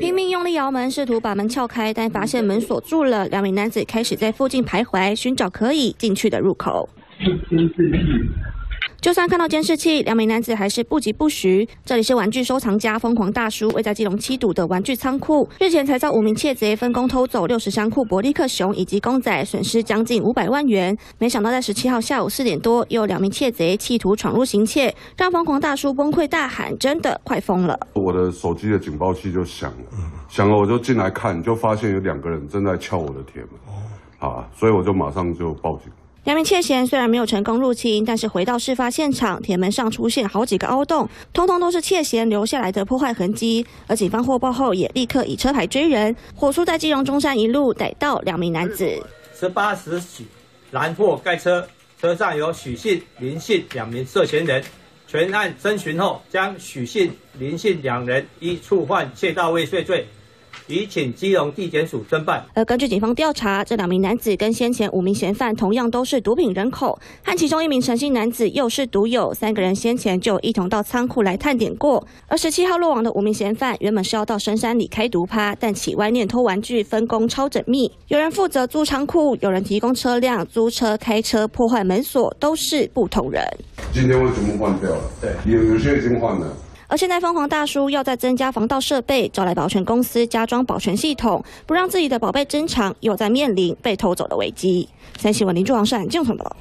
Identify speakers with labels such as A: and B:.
A: 拼命用力摇门，试图把门撬开，但发现门锁住了。两名男子开始在附近徘徊，寻找可以进去的入口。就算看到监视器，两名男子还是不疾不徐。这里是玩具收藏家疯狂大叔位在基隆七堵的玩具仓库，日前才遭五名窃贼分工偷走六十箱库伯利克熊以及公仔，损失将近五百万元。没想到在十七号下午四点多，又有两名窃贼企图闯入行窃，让疯狂大叔崩溃大喊：“真的快疯了！”
B: 我的手机的警报器就响了，响了我就进来看，就发现有两个人正在撬我的铁门，啊，所以我就马上就报警。
A: 两名窃嫌虽然没有成功入侵，但是回到事发现场，铁门上出现好几个凹洞，通通都是窃嫌留下来的破坏痕迹。而警方获报后，也立刻以车牌追人，火速在基隆中山一路逮到两名男子。
C: 十八时许拦获该车，车上有许信、林信两名涉嫌人，全案侦讯后，将许信、林信两人依触犯窃盗未遂罪。已请基隆地检署侦办。
A: 而根据警方调查，这两名男子跟先前五名嫌犯同样都是毒品人口，和其中一名诚信男子又是毒友，三个人先前就一同到仓库来探点过。而十七号落网的五名嫌犯，原本是要到深山里开毒趴，但起歪念偷玩具，分工超缜密。有人负责租仓库，有人提供车辆租车开车破坏门锁，都是不同人。
B: 今天为什么换掉了？对，有有些已经换了。
A: 而现在疯狂大叔要再增加防盗设备，找来保全公司加装保全系统，不让自己的宝贝珍藏，又在面临被偷走的危机。三新闻林朱王善，敬从报道。